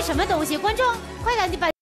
是什么东西？观众，快来把。